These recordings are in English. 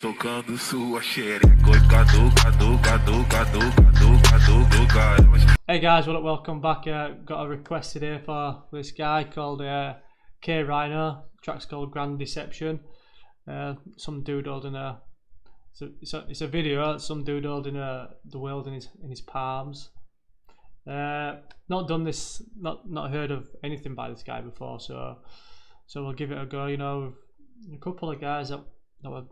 Tocando sua. Hey guys, well, welcome back. Uh, got a request today for this guy called uh, K-Rino. track's called Grand Deception. Uh, some dude holding a it's, a it's a it's a video. Some dude holding a the world in his in his palms. Uh, not done this. Not not heard of anything by this guy before. So so we'll give it a go. You know, a couple of guys that that were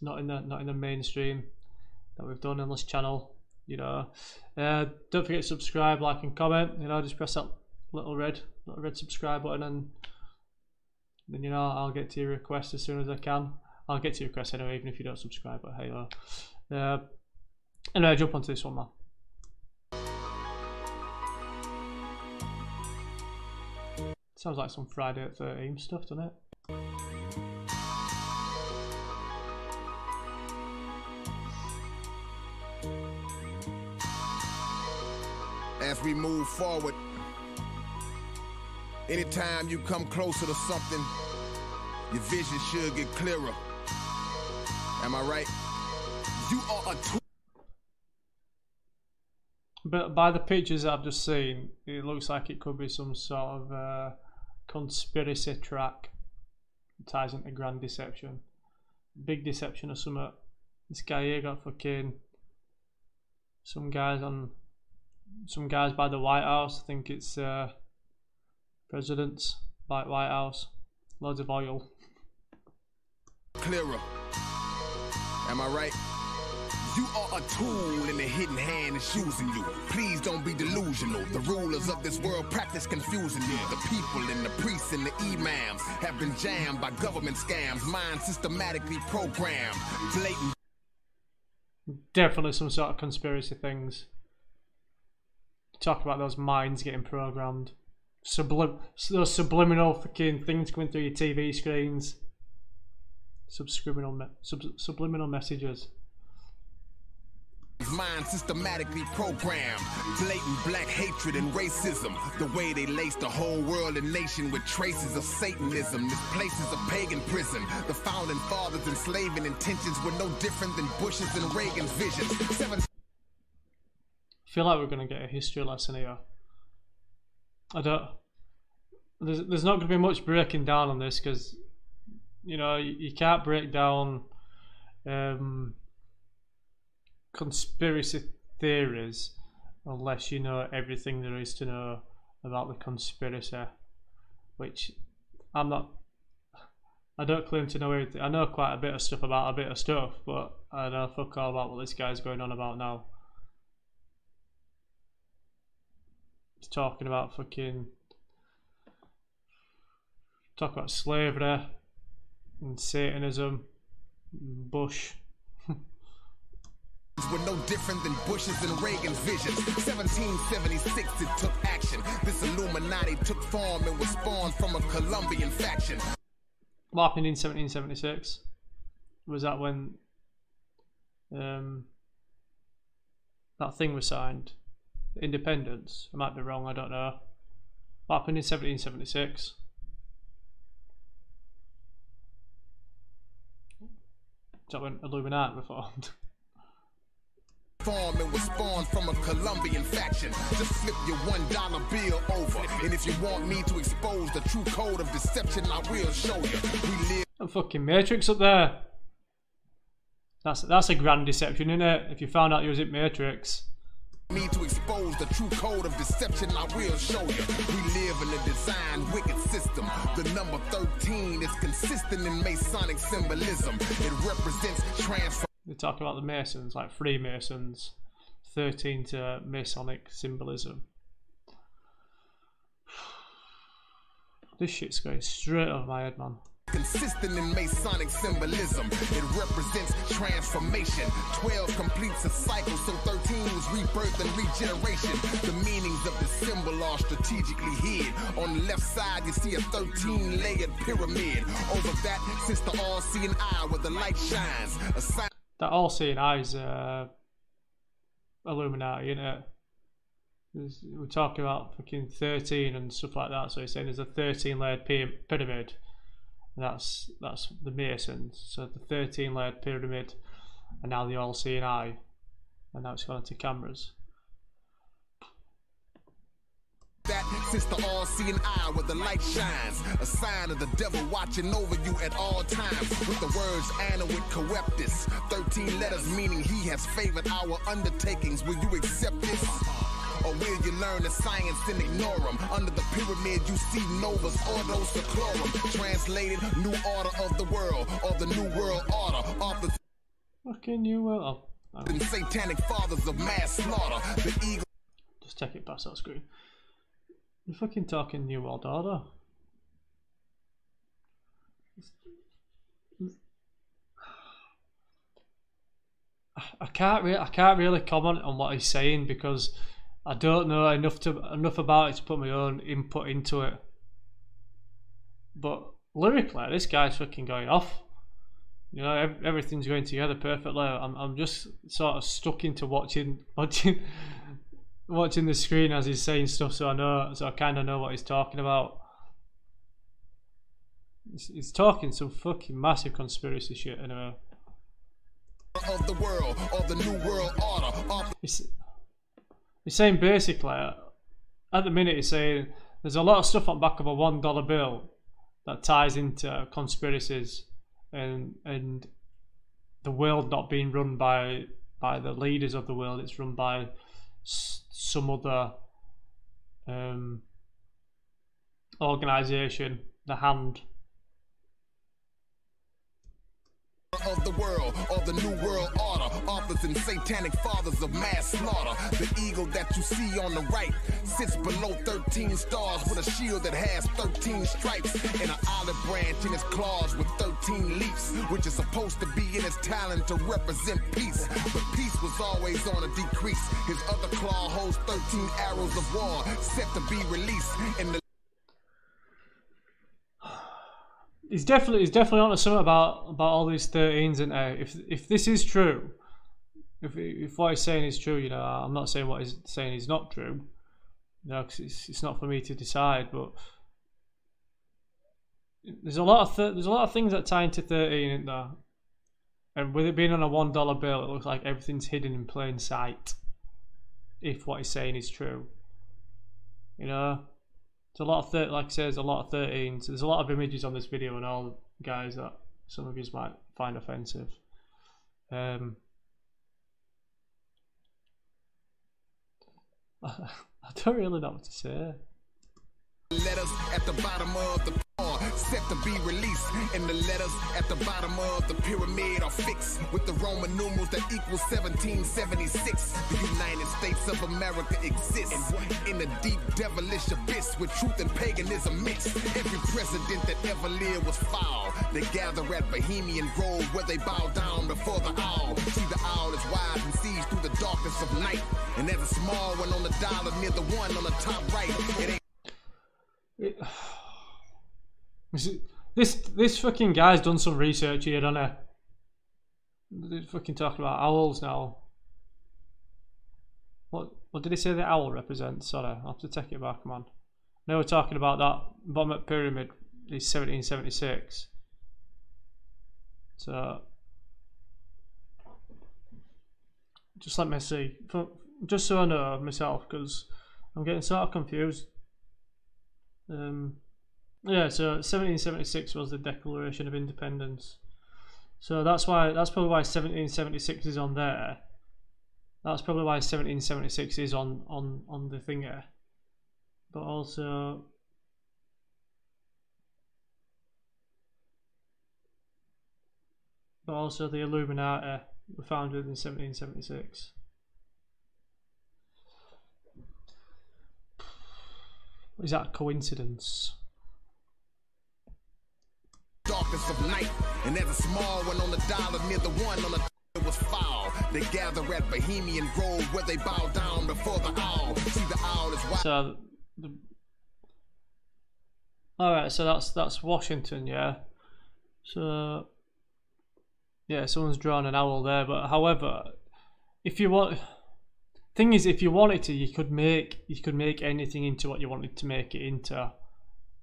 not in the not in the mainstream that we've done on this channel. You know, uh, don't forget to subscribe, like, and comment. You know, just press that little red little red subscribe button, and then you know I'll get to your request as soon as I can. I'll get to your request anyway, even if you don't subscribe. But hey, uh, uh anyway, jump onto this one, man. Sounds like some Friday at 13 stuff, doesn't it? as we move forward. Anytime you come closer to something, your vision should get clearer. Am I right? You are a tool. But by the pictures I've just seen, it looks like it could be some sort of uh, conspiracy track ties into Grand Deception. Big Deception or something. This guy here got fucking some guys on some guys by the White House. I think it's uh, presidents by White House. Loads of oil. Clearer. Am I right? You are a tool in the hidden hand that's using you. Please don't be delusional. The rulers of this world practice confusing you. The people and the priests and the imams have been jammed by government scams, minds systematically programmed. Blatant. Definitely some sort of conspiracy things. Talk about those minds getting programmed. Sublim those subliminal fucking things coming through your TV screens. Subliminal, me sub subliminal messages. Mind systematically programmed, blatant black hatred and racism. The way they lace the whole world and nation with traces of Satanism. This place is a pagan prison. The founding fathers' enslaving intentions were no different than Bush's and Reagan's visions. Seven feel like we're going to get a history lesson here. I don't. There's, there's not going to be much breaking down on this because, you know, you, you, can't break down um, conspiracy theories unless you know everything there is to know about the conspiracy, which I'm not. I don't claim to know everything. I know quite a bit of stuff about a bit of stuff, but I know fuck all about what this guy's going on about now. He's talking about fucking talk about slavery and Satanism, Bush. Were no different than Bush's and Reagan's visions. 1776 it took action. This Illuminati took form and was spawned from a Colombian faction. What happened in 1776? Was that when um, that thing was signed? independence. I might be wrong, I don't know. What happened in 1776? Is that when Illuminati were formed? Farm and was spawned from a Colombian faction. Just flip your one dollar bill over. And if you want me to expose the true code of deception, I will show you. We live. A fucking Matrix up there. That's that's a grand deception, isn't it? If you found out you was in Matrix. Need to expose the true code of deception, I will show you. We live in a design wicked system. The number 13 is consistent in Masonic symbolism. It represents transformation. They talk about the Masons, like Freemasons, 13 to Masonic symbolism. This shit's going straight over my head, man. Consistent in Masonic symbolism, it represents transformation. 12 completes a cycle, so 13 is rebirth and regeneration. The meanings of the symbol are strategically hid. On the left side, you see a 13 layered pyramid. Over that sits the all seeing eye where the light shines. A sign that all seeing eye is uh, Illuminati, isn't it? We're talking about fucking 13 and stuff like that, so he's saying there's a 13 layered pyramid and that's that's the Masons. So the 13 layered pyramid, and now the all seeing eye, and now it's gone into cameras. that since the all-seeing eye where the light shines a sign of the devil watching over you at all times with the words Annuit Coeptis 13 letters meaning he has favored our undertakings will you accept this or will you learn the science and ignore them? Under the pyramid, you see Novus ordo seclorum. Translated, new order of the world, or the new world order. Authors Fucking you will. Oh, and satanic fathers of mass slaughter. The eagle. just check it past that screen. You're fucking talking New World Order. I can't really, I can't really comment on what he's saying because I don't know enough to enough about it to put my own input into it. But lyrically, this guy's fucking going off. You know, ev- everything's going together perfectly. I'm, I'm just sort of stuck into watching, watching, watching the screen as he's saying stuff, so I know, so I kind of know what he's talking about. He's, he's talking some fucking massive conspiracy shit anyway. of the world, or the new world order. He's, he's saying basically, at the minute, he's saying there's a lot of stuff on back of a one dollar bill that ties into conspiracies and and the world not being run by by the leaders of the world. It's run by some other um, organization, the Hand. Of the world, or the new world order. Authors and satanic fathers of mass slaughter. The eagle that you see on the right sits below 13 stars with a shield that has 13 stripes and an olive branch in its claws with 13 leaves, which is supposed to be in its talent to represent peace. But peace was always on a decrease. His other claw holds 13 arrows of war set to be released. And the He's definitely he's definitely onto something about about all these thirteens and uh, if if this is true, if if what he's saying is true, you know, I'm not saying what he's saying is not true, you know, 'cause it's it's not for me to decide, but there's a lot of th- there's a lot of things that tie into thirteen there, and with it being on a one dollar bill, it looks like everything's hidden in plain sight. If what he's saying is true, you know. It's a lot of thir- like I say, there's a lot of 13. So there's a lot of images on this video and all guys that some of you might find offensive. Um, I don't really know what to say. Letters at the bottom of the paw set to be released. And the letters at the bottom of the pyramid are fixed with the roman numerals that equal 1776 the united states of america exists. In a deep devilish abyss with truth and paganism mixed every president that ever lived was foul. They gather at bohemian grove where they bow down before the owl. See the owl is wise and sees through the darkness of night. And there's a small one on the dollar near the one on the top right. It ain't It, this this fucking guy's done some research here, hasn't he? Fucking talking about owls now. What what did he say the owl represents? Sorry, I'll have to take it back, man. Now we're talking about that Bommet Pyramid is 1776. So just let me see, just so I know myself, because I'm getting sort of confused. Um, yeah, so 1776 was the Declaration of Independence. So that's why that's probably why 1776 is on there. That's probably why 1776 is on on on the thinger. But also but also the Illuminati were founded in 1776. Is that a coincidence? darkness of night. And there's a small one on the dollar near the one on the it was foul. They gather at Bohemian Grove where they bow down before the owl. See the owl is wise. So the all right, so that's that's Washington, yeah. So yeah, someone's drawn an owl there, but however, if you want, thing is, if you wanted to, you could make you could make anything into what you wanted to make it into.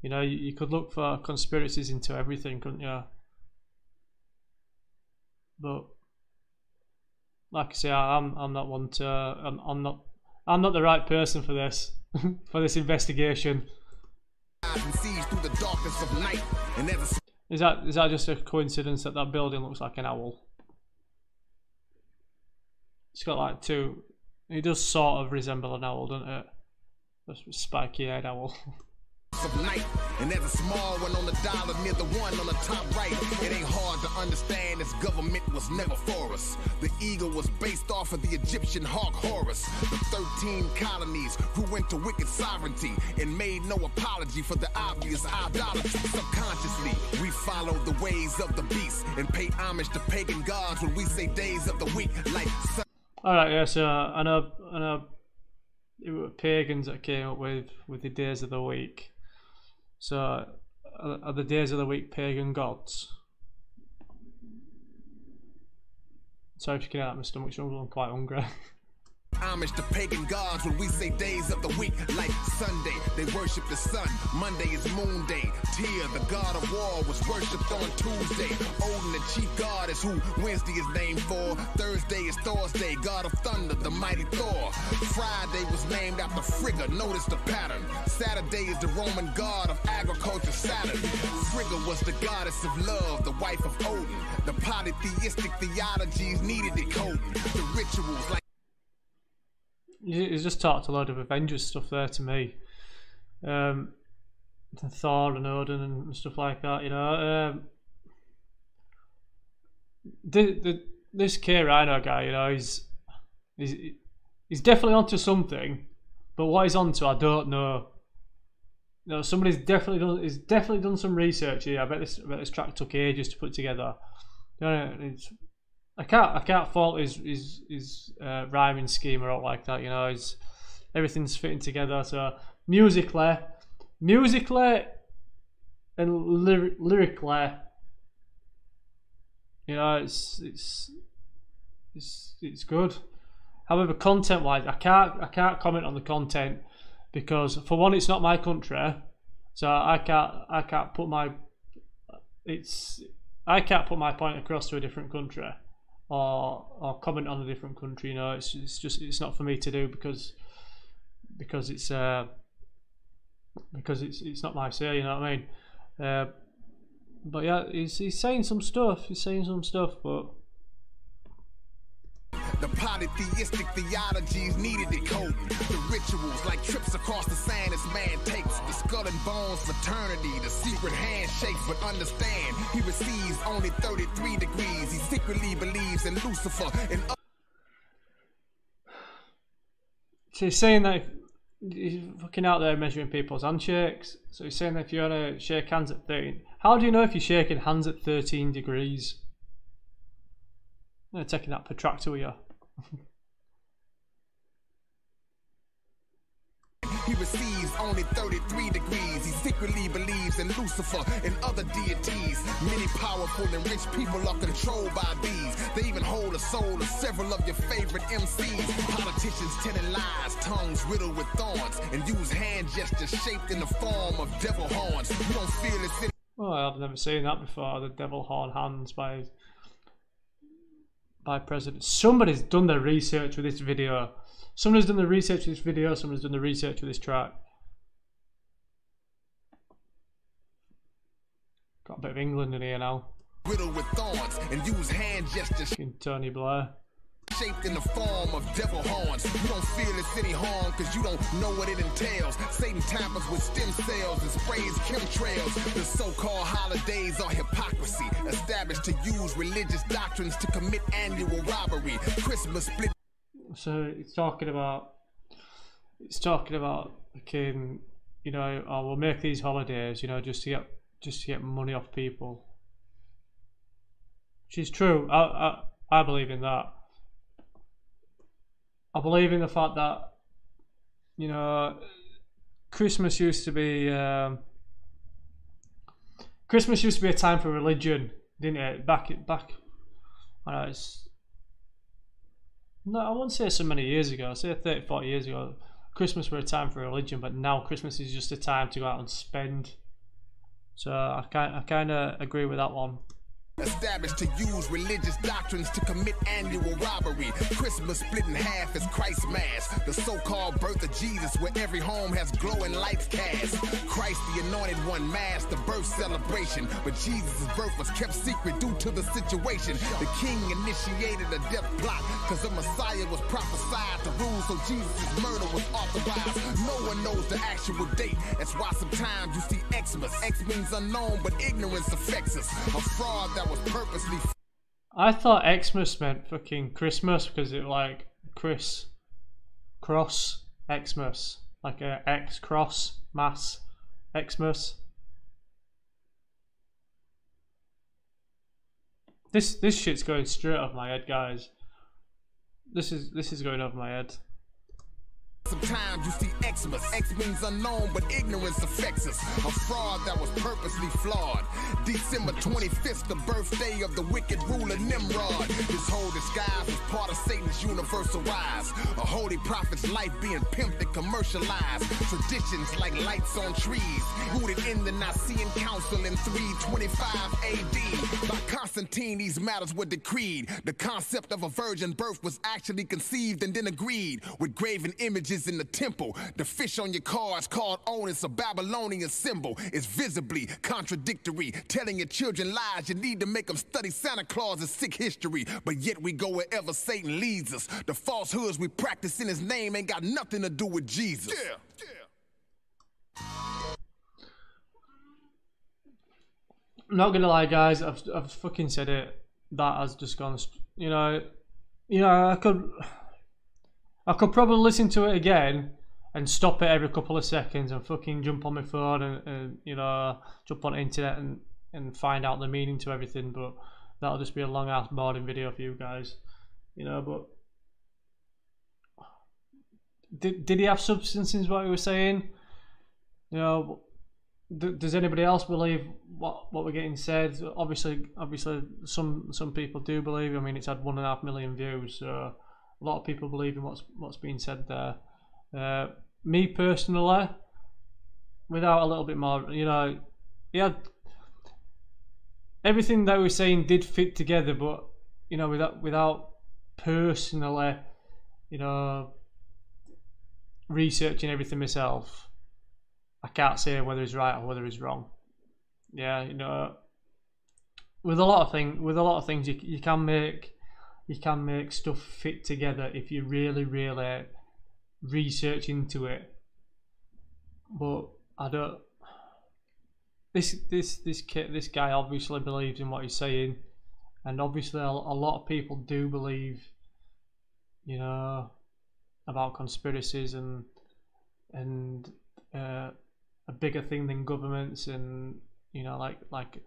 You know, you, you could look for conspiracies into everything, couldn't you? But like I say, I'm I'm not one to I'm, I'm not I'm not the right person for this for this investigation. Is that is that just a coincidence that that building looks like an owl? It's got like two. It does sort of resemble an owl, doesn't it? A spiky head owl. of night. And small one on the dollar near the one on the top right. It ain't hard to understand this government was never for us. The eagle was based off of the Egyptian hawk Horus. The 13 colonies wicked sovereignty and made no apology for the obvious idolatry. Subconsciously, we follow the ways of the beast and pay homage to pagan gods when we say days of the week like sun- All right, yeah. So I know, I know, it were pagans that came up with with the days of the week. So are, are the days of the week pagan gods? Sorry if you can hear that, my rumbling. I'm quite hungry. homage to pagan gods when we say days of the week like Sunday. They worship the sun. Monday is moon day. Tyr, the god of war, was worshipped on Tuesday. Odin, the chief god, is who Wednesday is named for. Thursday is Thor's day, god of thunder, the mighty Thor. Friday was named after Frigga. Notice the pattern. Saturday is the Roman god of agriculture, Saturn. Frigga was the goddess of love, the wife of Odin. The polytheistic theologies needed decoding. The rituals like He's just talked a load of Avengers stuff there to me. Um, Thor and Odin and stuff like that, you know. Um, the, the, this K-Rino guy, you know, he's, he's he's definitely onto something, but what he's onto, I don't know. You know, somebody's definitely done. He's definitely done some research here. I bet this, I bet this track took ages to put together. You know, it's, I can't I can't fault his his his uh, rhyming scheme or all like that. You know, his everything's fitting together. So musically, musically, and lyri- lyrically, you know, it's it's it's it's good. However, content wise, I can't I can't comment on the content because for one, it's not my country, so I can't I can't put my it's I can't put my point across to a different country or or comment on a different country. You know, it's it's just it's not for me to do because because it's uh because it's it's not my say. You know what I mean? Uh, but yeah, he's he's saying some stuff. He's saying some stuff, but The polytheistic theologies needed decoding. The rituals like trips across the sand as man takes. The skull and bones fraternity, the secret handshakes. But understand, he receives only 33 degrees. He secretly believes in Lucifer and So he's saying that he's fucking out there measuring people's handshakes. So he's saying that if you want to shake hands at 13, how do you know if you're shaking hands at 13 degrees? I'm taking that protractor with you. He receives only 33 degrees. He secretly believes in Lucifer and other deities. Many powerful and rich people are controlled by these. They even hold the soul of several of your favorite MCs. Politicians telling lies, tongues riddled with thorns, and use hand gestures shaped in the form of devil horns. You don't feel it's Oh, I've never seen that before. The devil horn hands by by president. Somebody's done their research with this video. Somebody's done the research with this video. Somebody's done the research with this track. Got a bit of England in here now. riddled with thorns, and use hand gestures Tony Blair. Shaped in the form of devil horns. You don't feel it's any harm because you don't know what it entails. Satan tampers with stem cells and sprays chemtrails. The so-called holidays are hypocrisy, established to use religious doctrines to commit annual robbery. Christmas split So it's talking about it's talking about okay, you know, oh, we'll make these holidays, you know, just to get just to get money off people. Which is true. I I, I believe in that. I believe in the fact that you know Christmas used to be um, Christmas used to be a time for religion, didn't it? Back back. I know it's no, I wouldn't say so many years ago. I'd say 30, 40 years ago. Christmas were a time for religion, but now Christmas is just a time to go out and spend. So I kind I kind of agree with that one. Established to use religious doctrines to commit annual robbery. Christmas split in half is Christ Mass. The so called birth of Jesus, where every home has glowing lights cast. Christ, the anointed one, mass, the birth celebration. But Jesus' birth was kept secret due to the situation. The king initiated a death plot, cause the Messiah was prophesied to rule, so Jesus' murder was authorized. No one knows the actual date. That's why sometimes you see Xmas. X means unknown, but ignorance affects us. A fraud that was purposely I thought Xmas meant fucking Christmas because it like Chris cross Xmas like a X cross mass Xmas. This this shit's going straight off my head, guys. This is this is going over my head. Sometimes you see Xmas. X means unknown, but ignorance affects us. A fraud that was purposely flawed. December 25th, the birthday of the wicked ruler Nimrod. His whole disguise was part of Satan's universal rise. A holy prophet's life being pimped and commercialized. Traditions like lights on trees, rooted in the Nicene Council in 325 AD. By Constantine, these matters were decreed. The concept of a virgin birth was actually conceived and then agreed with graven images in the temple. The fish on your cards called Oannes, a Babylonian symbol, is visibly contradictory. Telling your children lies, you need to make them study Santa Claus's sick history. But yet we go wherever Satan leads us. The falsehoods we practice in his name ain't got nothing to do with Jesus. Yeah, yeah. I'm not gonna lie, guys. I've I've fucking said it. That has just gone. You know, you know. I could, I could probably listen to it again and stop it every couple of seconds and fucking jump on my phone and, and you know jump on internet and and find out the meaning to everything. But that'll just be a long ass boring video for you guys. You know, but did did he have substance in what he was saying? You know, does anybody else believe what what we're getting said? Obviously, obviously, some some people do believe. I mean, it's had one and a half million views, so a lot of people believe in what's what's being said there. Uh, me personally, without a little bit more, you know, had everything that we were saying did fit together, but you know, without without personally, you know, researching everything myself. I can't say whether he's right or whether he's wrong. Yeah, you know, with a lot of things, with a lot of things, you you can make you can make stuff fit together if you really, really research into it. But I don't. This this this kid, this guy obviously believes in what he's saying, and obviously a, lot of people do believe, you know, about conspiracies and and uh, a bigger thing than governments and you know like like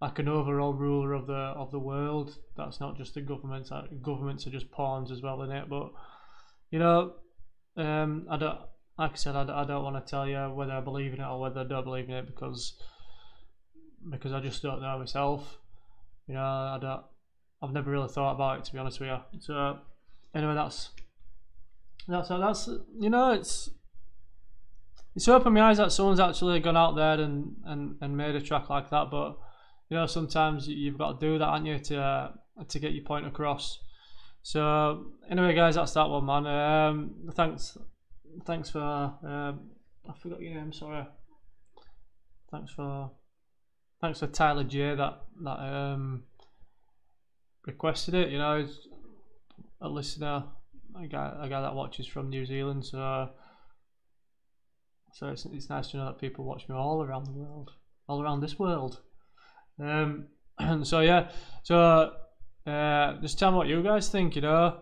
like an overall ruler of the of the world. That's not just the governments uh, governments are just pawns as well in it but you know um i don't like i said i, I don't want to tell you whether i believe in it or whether i don't believe in it because because i just don't know myself. You know i don't i've never really thought about it to be honest with you. So anyway that's that's that's you know it's it's opened my eyes that someone's actually gone out there and, and, and made a track like that. But you know, sometimes you- you've got to do that, aren't you, to uh, to get your point across. So anyway, guys, that's that one, man. Um, thanks, thanks for. Um, I forgot your name. Sorry. Thanks for. Thanks for Tyler J. That that um requested it. You know, a listener, a guy, a guy that watches from New Zealand. So. So it's, it's nice to know that people watch me all around the world, all around this world. Um, so yeah, so uh, just tell me what you guys think. You know,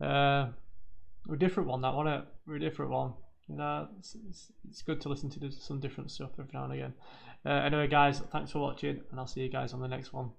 uh, a different one that one. It we're a different one. You know, it's, it's, it's good to listen to some different stuff every now and again. Uh, anyway, guys, thanks for watching, and I'll see you guys on the next one.